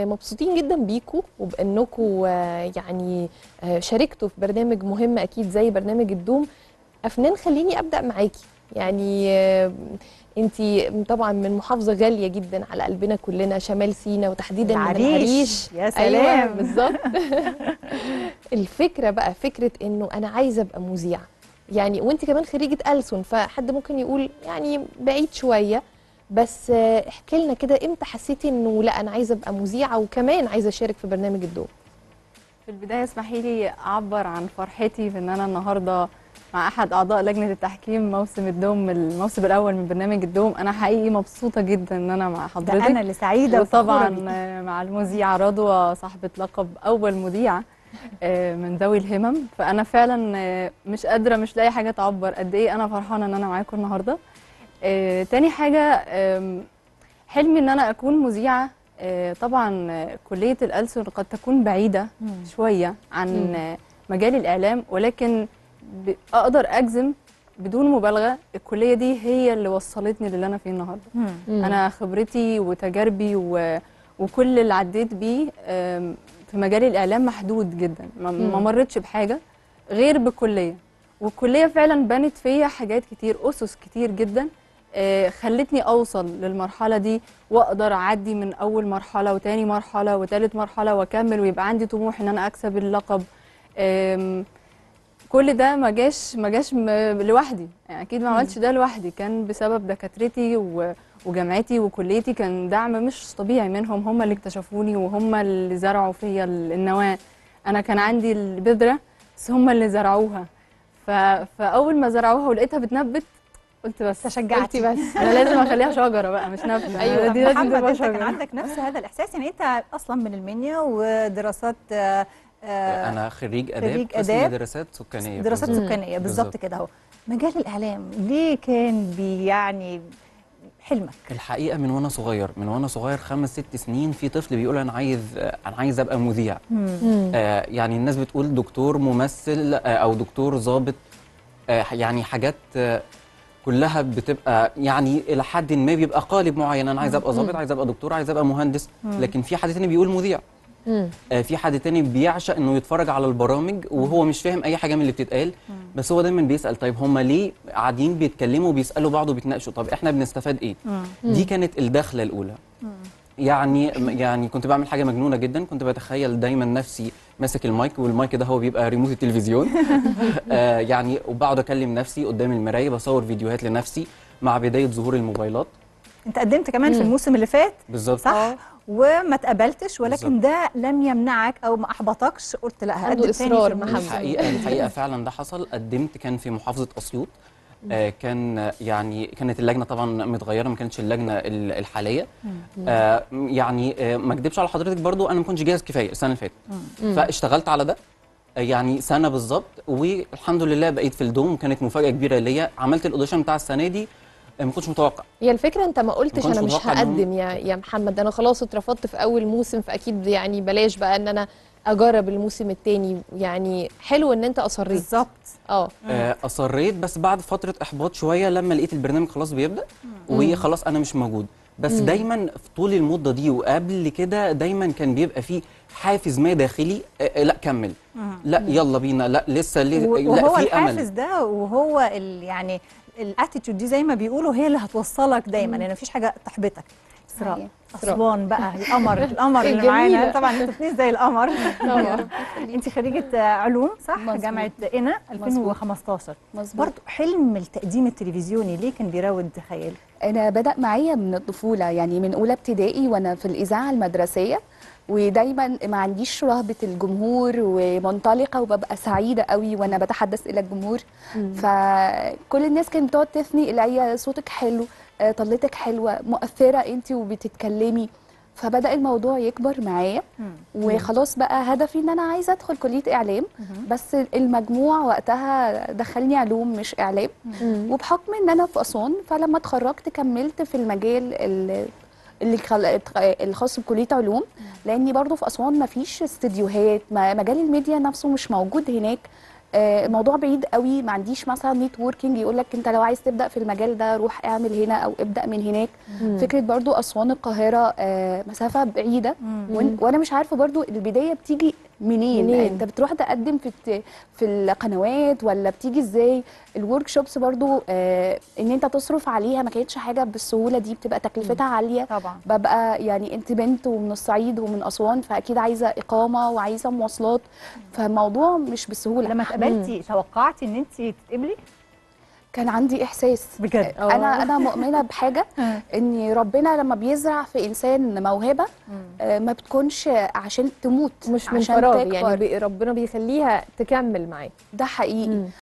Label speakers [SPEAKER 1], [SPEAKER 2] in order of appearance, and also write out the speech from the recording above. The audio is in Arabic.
[SPEAKER 1] مبسوطين جدا بيكم وبانكم يعني آه، شاركتوا في برنامج مهم أكيد زي برنامج الدوم. أفنان خليني أبدأ معاكي. يعني انت طبعا من محافظة غالية جدا على قلبنا كلنا شمال سينا وتحديدا من
[SPEAKER 2] العريش.
[SPEAKER 1] العريش.
[SPEAKER 2] يا
[SPEAKER 1] أيوه
[SPEAKER 2] سلام.
[SPEAKER 1] بالظبط. الفكرة بقى فكرة إنه أنا عايزة أبقى مذيعة. يعني وانت كمان خريجة ألسن فحد ممكن يقول يعني بعيد شوية. بس احكي لنا كده إمتى حسيتي انه لا أنا عايزة ابقى مذيعة وكمان عايزة اشارك في برنامج الدوم
[SPEAKER 3] في البداية اسمحي لي أعبر عن فرحتي في إن أنا النهاردة مع أحد أعضاء لجنة التحكيم موسم الدوم الموسم الأول من برنامج الدوم. أنا حقيقي مبسوطة جدا إن أنا مع
[SPEAKER 2] ده
[SPEAKER 3] حضرتك.
[SPEAKER 2] أنا اللي سعيدة
[SPEAKER 3] وطبعا مع المذيعة رضوى صاحبة لقب أول مذيعة آه، من ذوي الهمم. فأنا فعلا آه، مش قادرة مش لاقي حاجة تعبر قد إيه أنا فرحانة إن أنا معاكم النهاردة. آه، تاني حاجة آم، حلمي إن أنا أكون مذيعة آه، طبعا كلية الألسن قد تكون بعيدة
[SPEAKER 2] مم.
[SPEAKER 3] شوية عن
[SPEAKER 1] مم.
[SPEAKER 3] مجال الإعلام ولكن أقدر أجزم بدون مبالغة الكلية دي هي اللي وصلتني للي أنا فيه النهاردة
[SPEAKER 2] مم.
[SPEAKER 3] أنا خبرتي وتجاربي و... وكل اللي عديت بيه في مجال الإعلام محدود جدا ما, ما
[SPEAKER 1] مم.
[SPEAKER 3] مرتش بحاجة غير بالكليه والكلية فعلا بنت فيا حاجات كتير أسس كتير جدا خلتني أوصل للمرحلة دي وأقدر أعدي من أول مرحلة وتاني مرحلة وتالت مرحلة وأكمل ويبقى عندي طموح إن أنا أكسب اللقب. كل ده ما جاش ما جاش لوحدي. يعني أكيد ما عملتش ده لوحدي. كان بسبب دكاترتي. وجامعتي وكليتي. كان دعم مش طبيعي منهم. هم اللي اكتشفوني وهم اللي زرعوا فيا ال- النواة. أنا كان عندي البذرة بس هم اللي زرعوها. فأول ما زرعوها ولقيتها بتنبت قلت بس.
[SPEAKER 2] تشجعتي
[SPEAKER 1] بس.
[SPEAKER 3] أنا لازم أخليها شجرة بقى مش نبته
[SPEAKER 1] أيوة.
[SPEAKER 3] دي لازم تبقى
[SPEAKER 2] أنت كان
[SPEAKER 3] شجرة.
[SPEAKER 2] عندك نفس هذا الإحساس؟ يعني أنت أصلا من المنيا ودراسات آه، آه،
[SPEAKER 4] أنا خريج آداب
[SPEAKER 2] خريج
[SPEAKER 4] قسم
[SPEAKER 2] آداب.
[SPEAKER 4] دراسات سكانية.
[SPEAKER 2] دراسات. سكانية بالظبط. كده أهو. مجال الإعلام ليه كان بي يعني حلمك؟
[SPEAKER 4] الحقيقة من وأنا صغير من وأنا صغير خمس ست سنين في طفل بيقول أنا عايز أنا عايز أبقى مذيع. آه يعني الناس بتقول دكتور ممثل آه أو دكتور ضابط. آه يعني حاجات آه كلها بتبقى يعني إلى حد ما بيبقى قالب معين. أنا عايز أبقى ضابط عايز أبقى دكتور عايز أبقى مهندس. لكن في حد تاني بيقول مذيع. آه، في حد تاني بيعشق إنه يتفرج على البرامج وهو مش فاهم أي حاجة من اللي بتتقال. بس هو دايما بيسأل طيب هم ليه قاعدين بيتكلموا وبيسألوا بعض وبيتناقشوا؟ طب إحنا بنستفاد إيه؟ دي كانت الدخلة الأولى. يعني يعني كنت بعمل حاجة مجنونة جدا. كنت بتخيل دايما نفسي ماسك المايك والمايك ده هو بيبقى ريموت التلفزيون. آه يعني وبقعد أكلم نفسي قدام المراية بصور فيديوهات لنفسي مع بداية ظهور الموبايلات.
[SPEAKER 2] أنت قدمت كمان في
[SPEAKER 1] مم.
[SPEAKER 2] الموسم اللي فات
[SPEAKER 4] بالظبط.
[SPEAKER 2] صح؟ وما اتقبلتش ولكن
[SPEAKER 4] بالظبط.
[SPEAKER 2] ده لم يمنعك أو ما أحبطكش. قلت لا هقدم تاني في
[SPEAKER 1] محمد.
[SPEAKER 4] الحقيقة الحقيقة فعلا ده حصل. قدمت كان في محافظة أسيوط. كان آه، يعني كانت اللجنة طبعا متغيرة ما كانتش اللجنة ال- الحالية. آه يعني آه ما اكدبش على حضرتك برضو أنا ما كنتش جاهز كفاية السنة اللي فاتت. فاشتغلت على ده يعني سنة بالظبط والحمد لله بقيت في الدوم وكانت مفاجأة كبيرة ليا. عملت الأوديشن بتاع السنة دي ما كنتش متوقع.
[SPEAKER 1] هي الفكرة أنت ما قلتش أنا مش هقدم يا يا محمد أنا خلاص اترفضت في أول موسم فأكيد يعني بلاش بقى إن أنا أجرب الموسم التاني. يعني حلو إن أنت أصريت.
[SPEAKER 2] بالظبط.
[SPEAKER 1] آه.
[SPEAKER 4] آه، أصريت بس بعد فترة إحباط شوية لما لقيت البرنامج خلاص بيبدأ وخلاص أنا مش موجود. بس دايما في طول المدة دي وقبل كده دايما كان بيبقى فيه حافز ما داخلي آه، آه، لأ كمل. لأ يلا بينا لأ لسه لأ
[SPEAKER 2] وهو
[SPEAKER 4] في
[SPEAKER 2] الحافز ده وهو ال يعني الاتيتيود دي زي ما بيقولوا هي اللي هتوصلك دايما. يعني مفيش حاجة تحبطك. اسراء. أسوان بقى القمر القمر اللي. معانا. طبعا أنتوا الاثنين زي القمر. انت خريجة علوم صح؟
[SPEAKER 5] مظبوط.
[SPEAKER 2] جامعة قنا 2015
[SPEAKER 5] مظبوط.
[SPEAKER 2] برضه حلم التقديم التلفزيوني ليه كان بيراود خيالك
[SPEAKER 5] أنا بدأ معايا من الطفولة يعني من أولى ابتدائي وأنا في الإذاعة المدرسية ودايما ما عنديش رهبة الجمهور ومنطلقة وببقى سعيدة قوي وأنا بتحدث إلى الجمهور. فكل الناس كانت بتقعد تثني الي صوتك حلو. طلتك حلوة مؤثرة انت وبتتكلمي. فبدأ الموضوع يكبر معايا. وخلاص بقى هدفي إن أنا عايزة أدخل كلية إعلام. بس المجموع وقتها دخلني علوم مش
[SPEAKER 1] إعلام.
[SPEAKER 5] وبحكم إن أنا في أسوان فلما اتخرجت كملت في المجال ال- اللي الخاص بكلية علوم. لأني برضو في أسوان ما فيش استديوهات ما- مجال الميديا نفسه مش موجود هناك. آه، الموضوع بعيد قوي ما عنديش مثلا networking يقول لك أنت لو عايز تبدأ في المجال ده روح اعمل هنا أو ابدأ من هناك.
[SPEAKER 1] مم.
[SPEAKER 5] فكرة برضو أسوان القاهرة آه، مسافة بعيدة. وأنا مش عارفة برضو البداية بتيجي منين,
[SPEAKER 1] منين؟
[SPEAKER 5] انت بتروح تقدم في في القنوات ولا بتيجي إزاي؟ الورك شوبس برضو آه، ان انت تصرف عليها ما كانتش حاجة بالسهولة دي بتبقى تكلفتها عالية.
[SPEAKER 2] طبعا.
[SPEAKER 5] ببقى يعني انت بنت ومن الصعيد ومن أسوان فأكيد عايزة إقامة وعايزة مواصلات. فالموضوع مش بالسهولة.
[SPEAKER 2] لما اتقبلتي توقعتي ان انت تتقبلي؟
[SPEAKER 5] كان عندي إحساس
[SPEAKER 2] بجد
[SPEAKER 1] آه.
[SPEAKER 5] أنا أنا مؤمنة بحاجة ان ربنا لما بيزرع في إنسان موهبة آه، ما بتكونش عشان تموت
[SPEAKER 1] مش من
[SPEAKER 5] عشان
[SPEAKER 1] فراغ. يعني ربنا بيخليها تكمل معاه
[SPEAKER 5] ده حقيقي
[SPEAKER 1] مم.